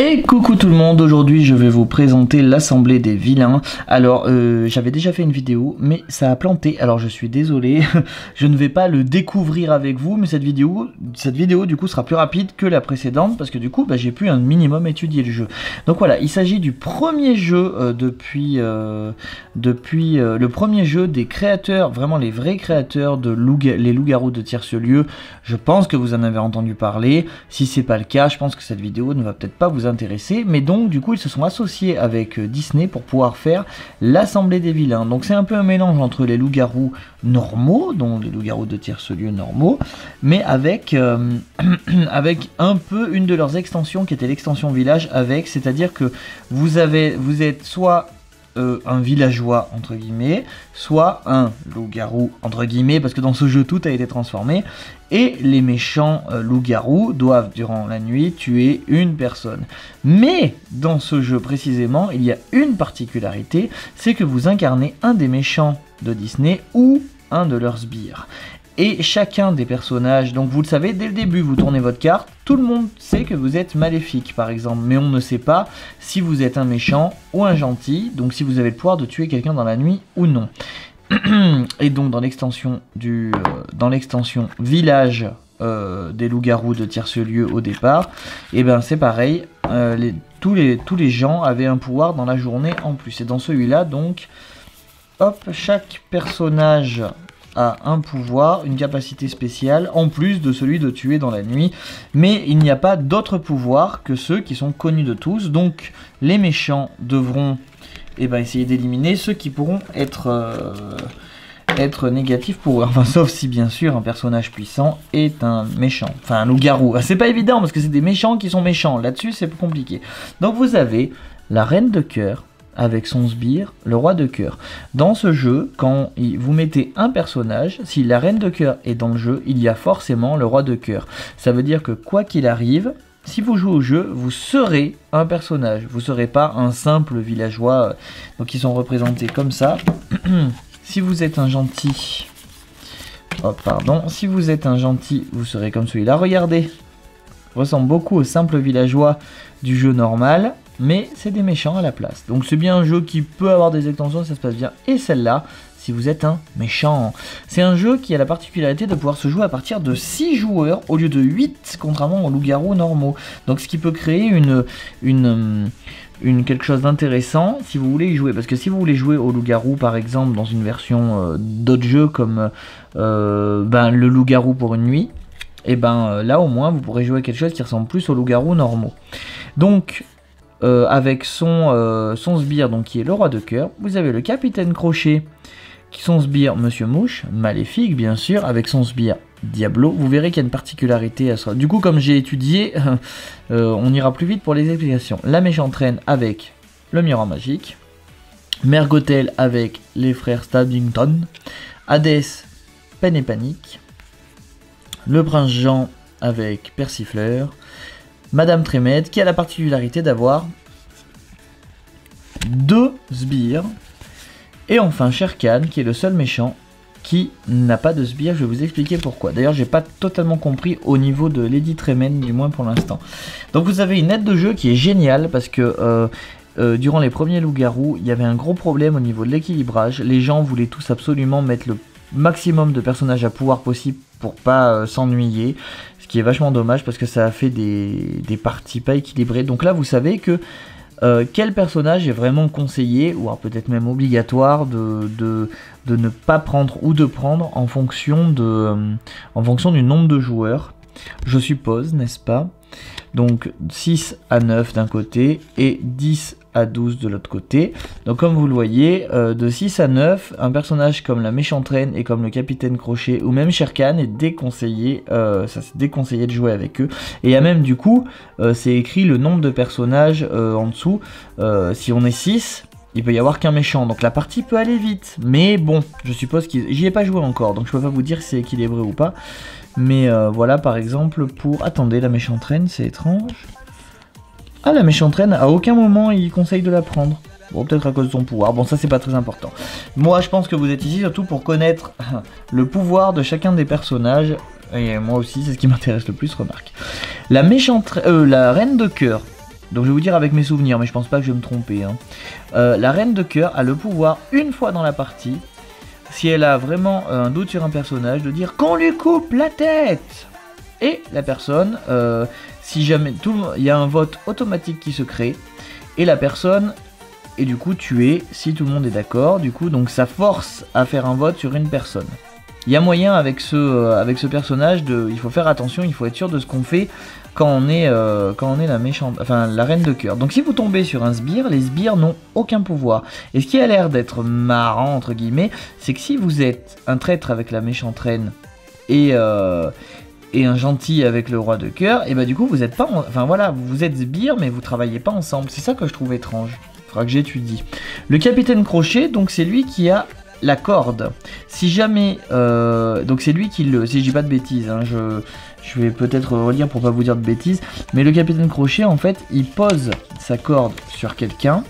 Et coucou tout le monde, aujourd'hui je vais vous présenter l'assemblée des vilains. Alors euh, j'avais déjà fait une vidéo mais ça a planté alors je suis désolé, je ne vais pas le découvrir avec vous mais cette vidéo, cette vidéo du coup sera plus rapide que la précédente parce que du coup bah, j'ai pu un minimum étudier le jeu. Donc voilà, il s'agit du premier jeu euh, depuis, euh, depuis le premier jeu des créateurs, vraiment les vrais créateurs de les loups-garous de Tierce-Lieu. Je pense que vous en avez entendu parler, si c'est pas le cas je pense que cette vidéo ne va peut-être pas vous intéressés, mais donc du coup ils se sont associés avec euh, Disney pour pouvoir faire l'Assemblée des vilains. Donc c'est un peu un mélange entre les loups-garous normaux, dont les loups-garous de tierce lieu normaux, mais avec, euh, avec un peu une de leurs extensions qui était l'extension village avec, c'est-à-dire que vous, avez, vous êtes soit euh, un villageois entre guillemets, soit un loup-garou entre guillemets, parce que dans ce jeu tout a été transformé, et les méchants euh, loups-garous doivent durant la nuit tuer une personne. Mais dans ce jeu précisément, il y a une particularité, c'est que vous incarnez un des méchants de Disney ou un de leurs sbires. Et chacun des personnages, donc vous le savez, dès le début, vous tournez votre carte, tout le monde sait que vous êtes maléfique, par exemple, mais on ne sait pas si vous êtes un méchant ou un gentil, donc si vous avez le pouvoir de tuer quelqu'un dans la nuit ou non. Et donc dans l'extension du, euh, dans l'extension village euh, des loups-garous de tierce-lieu au départ, et eh ben c'est pareil, euh, tous, les, tous les gens avaient un pouvoir dans la journée en plus. Et dans celui-là, donc, hop, chaque personnage a un pouvoir, une capacité spéciale, en plus de celui de tuer dans la nuit. Mais il n'y a pas d'autres pouvoirs que ceux qui sont connus de tous. Donc les méchants devront eh ben, essayer d'éliminer ceux qui pourront être, euh, être négatifs pour eux. Enfin, sauf si bien sûr un personnage puissant est un méchant. Enfin, un loup-garou. Ah, c'est pas évident parce que c'est des méchants qui sont méchants. Là-dessus, c'est compliqué. Donc vous avez la reine de cœur, avec son sbire, le roi de cœur. Dans ce jeu, quand vous mettez un personnage, si la reine de cœur est dans le jeu, il y a forcément le roi de cœur. Ça veut dire que quoi qu'il arrive, si vous jouez au jeu, vous serez un personnage. Vous ne serez pas un simple villageois. Donc ils sont représentés comme ça. si vous êtes un gentil... Oh, pardon. Si vous êtes un gentil, vous serez comme celui-là. Regardez. Ressemble beaucoup au simple villageois du jeu normal mais c'est des méchants à la place. Donc c'est bien un jeu qui peut avoir des extensions ça se passe bien. Et celle-là, si vous êtes un méchant. C'est un jeu qui a la particularité de pouvoir se jouer à partir de 6 joueurs au lieu de 8, contrairement aux loups-garous normaux. Donc ce qui peut créer une, une, une quelque chose d'intéressant si vous voulez y jouer. Parce que si vous voulez jouer au loup-garou, par exemple, dans une version euh, d'autres jeux comme euh, ben, le loup-garou pour une nuit, et eh ben euh, là au moins vous pourrez jouer quelque chose qui ressemble plus aux loups-garous normaux. Donc euh, avec son, euh, son sbire, donc qui est le roi de cœur. Vous avez le capitaine Crochet, qui son sbire Monsieur Mouche, maléfique bien sûr, avec son sbire Diablo. Vous verrez qu'il y a une particularité à ça. Du coup, comme j'ai étudié, euh, on ira plus vite pour les explications. La méchante reine avec le miroir magique. Mergotel avec les frères Stabbington. Hadès, peine et panique. Le prince Jean avec Persifleur. Madame Trémède, qui a la particularité d'avoir deux sbires. Et enfin Sherkan, qui est le seul méchant qui n'a pas de sbire. Je vais vous expliquer pourquoi. D'ailleurs, j'ai pas totalement compris au niveau de Lady Tremaine, du moins pour l'instant. Donc vous avez une aide de jeu qui est géniale parce que euh, euh, durant les premiers loups-garous, il y avait un gros problème au niveau de l'équilibrage. Les gens voulaient tous absolument mettre le maximum de personnages à pouvoir possible pour pas euh, s'ennuyer qui est vachement dommage parce que ça a fait des, parties pas équilibrées. Donc là, vous savez que euh, quel personnage est vraiment conseillé, ou peut-être même obligatoire, de, ne pas prendre ou de prendre en fonction, de, euh, en fonction du nombre de joueurs, je suppose, n'est-ce pas? Donc 6 à 9 d'un côté et 10 à 12 de l'autre côté. Donc comme vous le voyez, euh, de 6 à 9, un personnage comme la méchante reine et comme le capitaine Crochet ou même Sherkan est déconseillé, euh, ça c'est déconseillé de jouer avec eux. Et il y a même du coup, euh, c'est écrit le nombre de personnages en dessous. si on est 6, il peut y avoir qu'un méchant, donc la partie peut aller vite. Mais bon, je suppose qu'il... J'y ai pas joué encore, donc je peux pas vous dire si c'est équilibré ou pas. Mais voilà, par exemple, pour... Attendez, la méchante reine, c'est étrange. Ah, la méchante reine, à aucun moment il conseille de la prendre. Bon, peut-être à cause de son pouvoir. Bon, ça, c'est pas très important. Moi, je pense que vous êtes ici surtout pour connaître le pouvoir de chacun des personnages. Et moi aussi, c'est ce qui m'intéresse le plus, remarque. La méchante... Euh, la reine de cœur. Donc je vais vous dire avec mes souvenirs, mais je pense pas que je vais me tromper. hein. Euh, la reine de cœur a le pouvoir, une fois dans la partie, si elle a vraiment euh, un doute sur un personnage, de dire qu'on lui coupe la tête Et la personne, si jamais tout il y a un vote automatique qui se crée, et la personne est du coup tuée si tout le monde est d'accord. Du coup, donc ça force à faire un vote sur une personne. Il y a moyen avec ce, euh, personnage de, il faut faire attention, il faut être sûr de ce qu'on fait quand on est, euh, quand on est la méchante, enfin la reine de cœur. Donc si vous tombez sur un sbire, les sbires n'ont aucun pouvoir. Et ce qui a l'air d'être marrant entre guillemets, c'est que si vous êtes un traître avec la méchante reine et euh, et un gentil avec le roi de cœur, et bah du coup vous êtes pas, en- enfin voilà, vous êtes sbires mais vous travaillez pas ensemble. C'est ça que je trouve étrange. Faudra que j'étudie. Le capitaine Crochet, donc c'est lui qui a la corde. Si jamais, euh, donc c'est lui qui le, si je dis pas de bêtises, hein, je, je vais peut-être relire pour pas vous dire de bêtises, mais le capitaine Crochet en fait, il pose sa corde sur quelqu'un.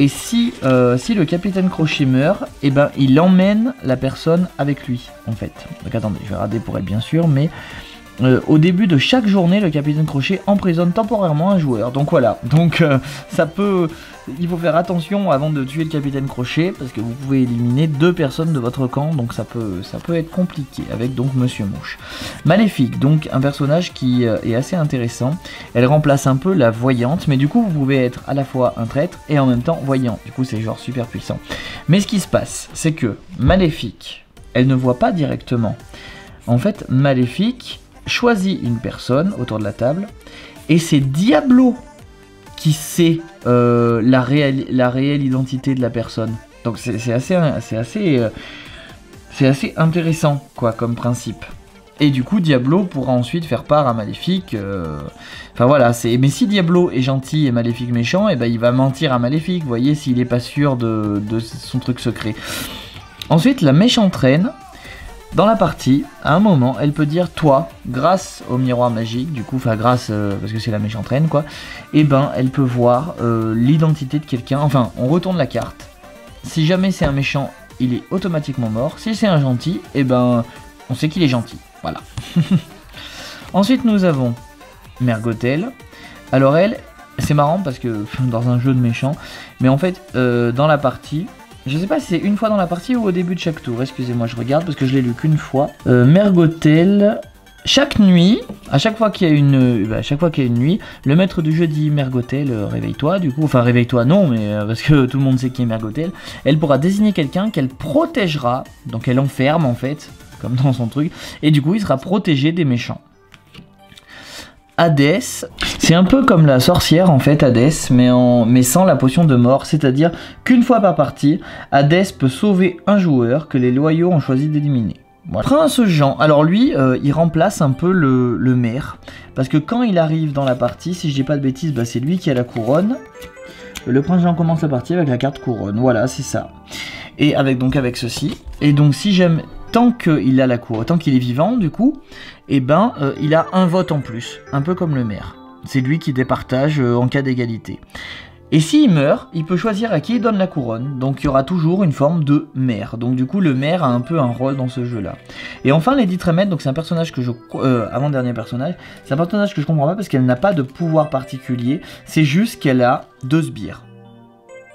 Et si, euh, si le capitaine Crochet meurt, et ben il emmène la personne avec lui, en fait. Donc attendez, je vais regarder pour être bien sûr, mais euh, au début de chaque journée, le capitaine Crochet emprisonne temporairement un joueur. Donc voilà, donc euh, ça peut... Il faut faire attention avant de tuer le capitaine Crochet, parce que vous pouvez éliminer deux personnes de votre camp, donc ça peut, être compliqué, avec donc Monsieur Mouche. Maléfique, donc un personnage qui euh, est assez intéressant. Elle remplace un peu la voyante, mais du coup vous pouvez être à la fois un traître et en même temps voyant. Du coup c'est genre super puissant. Mais ce qui se passe, c'est que Maléfique, elle ne voit pas directement. En fait, Maléfique choisit une personne autour de la table, et c'est Diablo qui sait euh, la, réelle, identité de la personne. Donc c'est assez, c'est assez, euh, assez intéressant quoi comme principe. Et du coup, Diablo pourra ensuite faire part à Maléfique. euh, Enfin voilà, c'est. Mais si Diablo est gentil et Maléfique méchant, et ben il va mentir à Maléfique. Vous voyez, s'il est pas sûr de, de son truc secret. Ensuite, la méchante reine. Dans la partie, à un moment, elle peut dire toi, grâce au miroir magique, du coup, enfin grâce euh, parce que c'est la méchante reine quoi. Et ben, elle peut voir euh, l'identité de quelqu'un. Enfin, on retourne la carte. Si jamais c'est un méchant, il est automatiquement mort. Si c'est un gentil, et ben, on sait qu'il est gentil. Voilà. Ensuite, nous avons Mergotel. Alors elle, c'est marrant parce que dans un jeu de méchants, mais en fait, euh, dans la partie, je sais pas si c'est une fois dans la partie ou au début de chaque tour. Excusez-moi, je regarde parce que je l'ai lu qu'une fois. Euh, Mergotel. Chaque nuit, à chaque fois qu'il y a une, euh, à chaque fois qu'il y a une nuit, le maître du jeu dit Mergotel, euh, réveille-toi. Du coup, enfin réveille-toi, non, mais parce que tout le monde sait qui est Mergotel. Elle pourra désigner quelqu'un qu'elle protégera, donc elle enferme en fait, comme dans son truc, et du coup il sera protégé des méchants. Hadès, c'est un peu comme la sorcière en fait, Hadès, mais, sans la potion de mort, c'est-à-dire qu'une fois par partie, Hadès peut sauver un joueur que les loyaux ont choisi d'éliminer. Prince Jean, alors lui, euh, il remplace un peu le, le maire, parce que quand il arrive dans la partie, si je dis pas de bêtises, bah, c'est lui qui a la couronne. Le prince Jean commence la partie avec la carte couronne, voilà, c'est ça. Et avec donc avec ceci. Et donc si j'aime tant qu'il a la couronne, tant qu'il est vivant, du coup, eh ben euh, il a un vote en plus, un peu comme le maire. C'est lui qui départage euh, en cas d'égalité. Et s'il meurt, il peut choisir à qui il donne la couronne. Donc il y aura toujours une forme de maire. Donc du coup, le maire a un peu un rôle dans ce jeu-là. Et enfin, Lady Tremette, donc c'est un personnage que je... Euh, avant-dernier personnage. C'est un personnage que je comprends pas parce qu'elle n'a pas de pouvoir particulier. C'est juste qu'elle a deux sbires.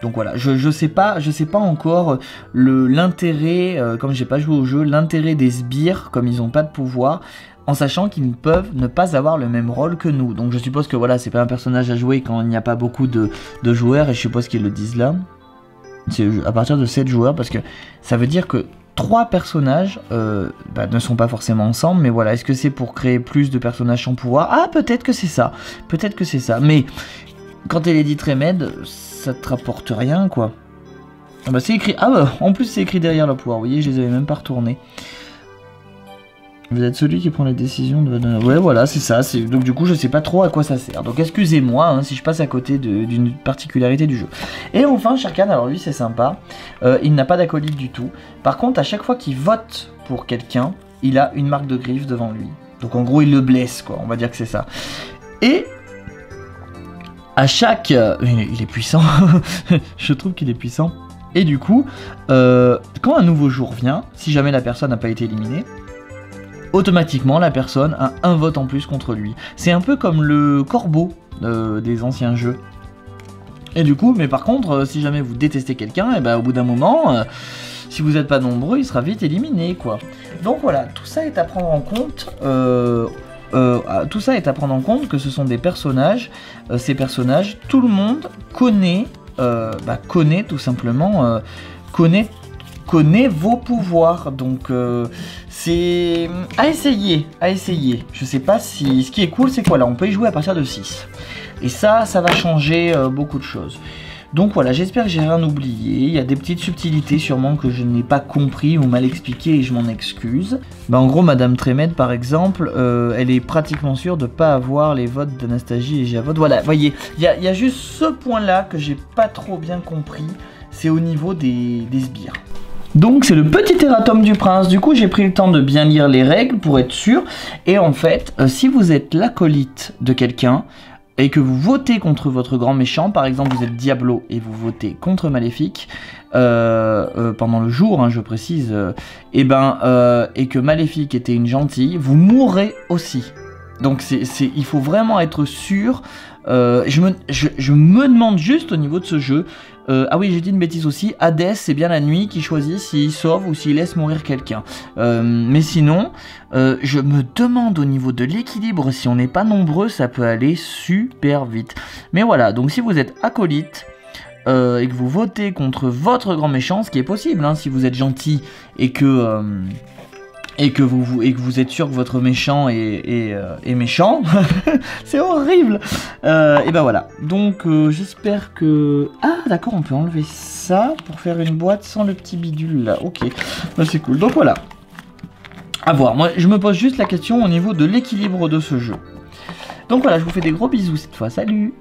Donc voilà, je, je sais pas, je sais pas encore l'intérêt, euh, comme j'ai pas joué au jeu, l'intérêt des sbires, comme ils ont pas de pouvoir, en sachant qu'ils ne peuvent ne pas avoir le même rôle que nous. Donc je suppose que voilà, c'est pas un personnage à jouer quand il n'y a pas beaucoup de, joueurs, et je suppose qu'ils le disent là. C'est à partir de 7 joueurs, parce que ça veut dire que trois personnages euh, bah, ne sont pas forcément ensemble, mais voilà, est-ce que c'est pour créer plus de personnages sans pouvoir? Ah, peut-être que c'est ça, peut-être que c'est ça, mais quand elle est dite remède, ça te rapporte rien, quoi. Ah bah c'est écrit, ah bah, en plus c'est écrit derrière le pouvoir, vous voyez, je les avais même pas retournés. Vous êtes celui qui prend les décisions de... Ouais, voilà, c'est ça. Donc du coup, je sais pas trop à quoi ça sert. Donc excusez-moi hein, si je passe à côté d'une particularité du jeu. Et enfin, Sharkan, alors lui, c'est sympa. Euh, il n'a pas d'acolyte du tout. Par contre, à chaque fois qu'il vote pour quelqu'un, il a une marque de griffe devant lui. Donc en gros, il le blesse, quoi. On va dire que c'est ça. Et à chaque... euh, il est- puissant. je trouve qu'il est puissant. Et du coup, euh, quand un nouveau jour vient, si jamais la personne n'a pas été éliminée, automatiquement la personne a un vote en plus contre lui. C'est un peu comme le corbeau des anciens jeux. Et du coup, mais par contre, si jamais vous détestez quelqu'un, et eh ben au bout d'un moment, si vous n'êtes pas nombreux, il sera vite éliminé, quoi. Donc voilà, tout ça est à prendre en compte. Tout ça est à prendre en compte que ce sont des personnages. ces personnages, tout le monde connaît, bah, connaît tout simplement, connaît connaît vos pouvoirs. Donc euh, c'est à essayer, à essayer. Je sais pas si... Ce qui est cool, c'est quoi là On peut y jouer à partir de 6. Et ça, ça va changer euh, beaucoup de choses. Donc voilà, j'espère que j'ai rien oublié. Il y a des petites subtilités sûrement que je n'ai pas compris ou mal expliqué et je m'en excuse. Bah, en gros, Madame Trémed par exemple, euh, elle est pratiquement sûre de pas avoir les votes d'Anastasie et Javotte. Voilà, voyez, il y, a, juste ce point-là que j'ai pas trop bien compris. C'est au niveau des, des sbires. Donc c'est le petit erratum du prince. Du coup j'ai pris le temps de bien lire les règles pour être sûr. Et en fait, euh, si vous êtes l'acolyte de quelqu'un et que vous votez contre votre grand méchant, par exemple vous êtes Diablo et vous votez contre Maléfique, euh, euh, pendant le jour, hein, je précise, et ben et que Maléfique était une gentille, vous mourrez aussi. Donc c'est, il faut vraiment être sûr. Je, me, je, me demande juste au niveau de ce jeu, euh, ah oui, j'ai dit une bêtise aussi. Hades, c'est bien la nuit qui choisit s'il sauve ou s'il laisse mourir quelqu'un. Euh, mais sinon, euh, je me demande au niveau de l'équilibre, si on n'est pas nombreux, ça peut aller super vite. Mais voilà, donc si vous êtes acolyte, et que vous votez contre votre grand méchant, ce qui est possible, hein, si vous êtes gentil et que et que vous, êtes sûr que votre méchant est, euh, méchant, c'est horrible. Euh, et ben voilà. Donc euh, j'espère que ah d'accord, on peut enlever ça pour faire une boîte sans le petit bidule là. Ok, bah, c'est cool. Donc voilà. À voir. Moi, je me pose juste la question au niveau de l'équilibre de ce jeu. Donc voilà, je vous fais des gros bisous cette fois. Salut.